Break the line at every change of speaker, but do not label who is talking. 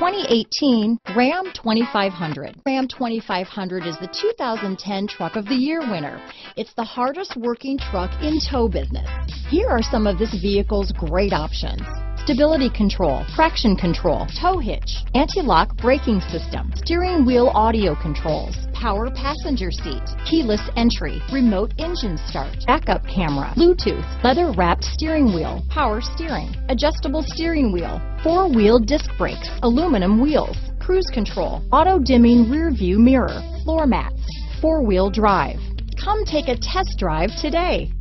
2018 Ram 2500. Ram 2500 is the 2010 Truck of the Year winner. It's the hardest working truck in tow business. Here are some of this vehicle's great options. Stability control, traction control, tow hitch, anti-lock braking system, steering wheel audio controls, power passenger seat, keyless entry, remote engine start, backup camera, Bluetooth, leather wrapped steering wheel, power steering, adjustable steering wheel, four wheel disc brakes, aluminum wheels, cruise control, auto dimming rear view mirror, floor mats, four wheel drive. Come take a test drive today.